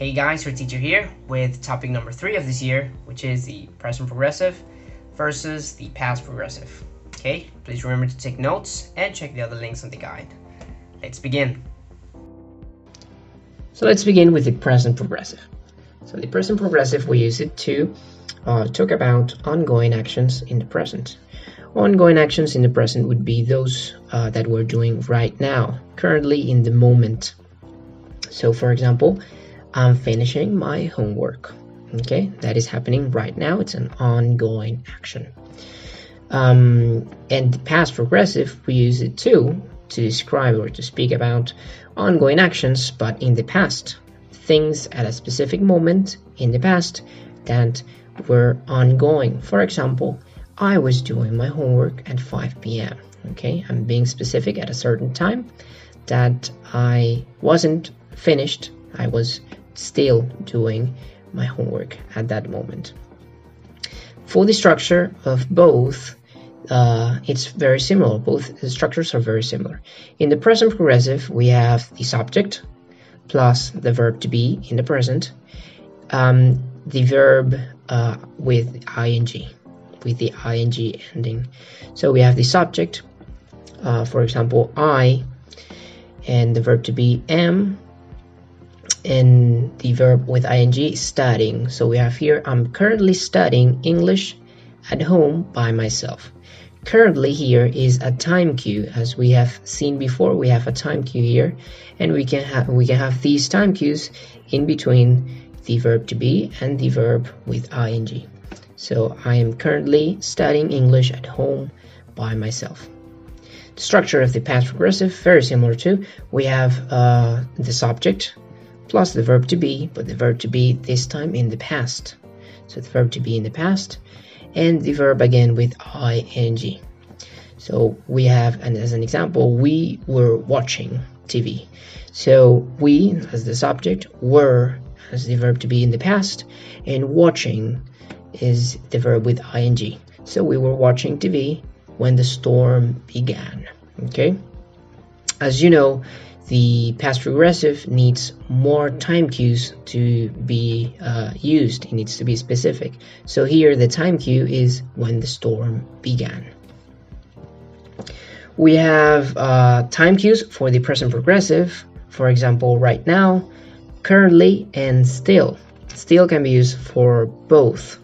Hey guys, your teacher here with topic number three of this year, which is the present progressive versus the past progressive. Okay, please remember to take notes and check the other links on the guide. Let's begin. So let's begin with the present progressive. So the present progressive, we use it to uh, talk about ongoing actions in the present. Ongoing actions in the present would be those uh, that we're doing right now, currently in the moment. So for example, I'm finishing my homework. Okay, that is happening right now. It's an ongoing action. Um, and past progressive, we use it too to describe or to speak about ongoing actions, but in the past. Things at a specific moment in the past that were ongoing. For example, I was doing my homework at 5 p.m. Okay, I'm being specific at a certain time that I wasn't finished. I was still doing my homework at that moment. For the structure of both, uh, it's very similar. Both the structures are very similar. In the present progressive, we have the subject plus the verb to be in the present, um, the verb uh, with ing, with the ing ending. So we have the subject, uh, for example, I, and the verb to be am, and the verb with ing studying. So we have here I'm currently studying English at home by myself. Currently here is a time cue as we have seen before we have a time cue here and we can have we can have these time cues in between the verb to be and the verb with ing. So I am currently studying English at home by myself. The structure of the past progressive very similar to we have uh, the subject plus the verb to be, but the verb to be this time in the past. So the verb to be in the past and the verb again with ing. So we have, and as an example, we were watching TV. So we, as the subject, were as the verb to be in the past, and watching is the verb with ing. So we were watching TV when the storm began. Okay? As you know, the past progressive needs more time cues to be uh, used. It needs to be specific. So here the time cue is when the storm began. We have uh, time cues for the present progressive. For example, right now, currently, and still. Still can be used for both.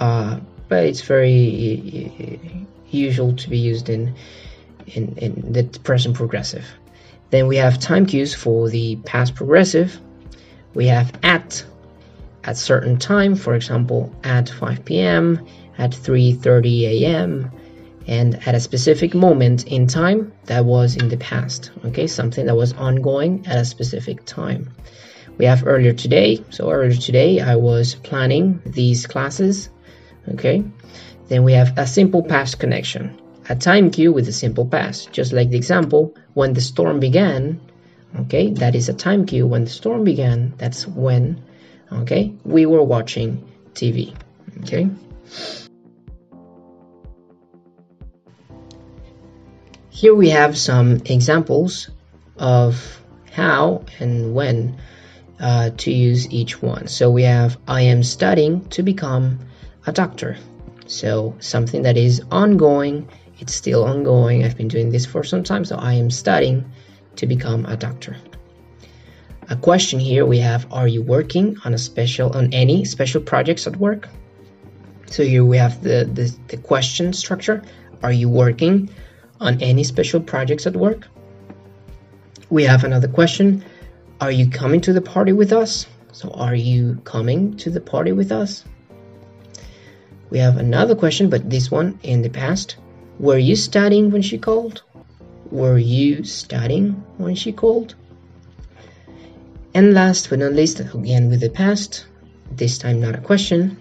Uh, but it's very usual to be used in, in, in the present progressive. Then we have time cues for the past progressive. We have at at certain time, for example, at 5 p.m., at 3:30 a.m., and at a specific moment in time that was in the past. Okay, something that was ongoing at a specific time. We have earlier today. So earlier today, I was planning these classes. Okay, then we have a simple past connection a time cue with a simple past, just like the example, when the storm began, okay, that is a time cue, when the storm began, that's when, okay, we were watching TV, okay. Here we have some examples of how and when uh, to use each one. So we have I am studying to become a doctor. So something that is ongoing it's still ongoing. I've been doing this for some time, so I am studying to become a doctor. A question here we have Are you working on a special on any special projects at work? So here we have the, the, the question structure. Are you working on any special projects at work? We have another question. Are you coming to the party with us? So are you coming to the party with us? We have another question, but this one in the past. Were you studying when she called? Were you studying when she called? And last but not least, again with the past, this time not a question.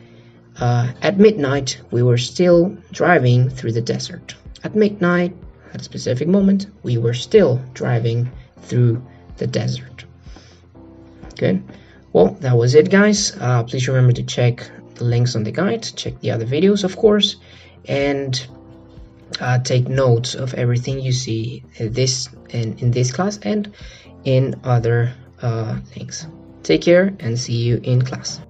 Uh, at midnight, we were still driving through the desert. At midnight, at a specific moment, we were still driving through the desert. Good. Well, that was it, guys. Uh, please remember to check the links on the guide, check the other videos, of course, and uh, take notes of everything you see this in, in this class and in other uh, links. Take care and see you in class.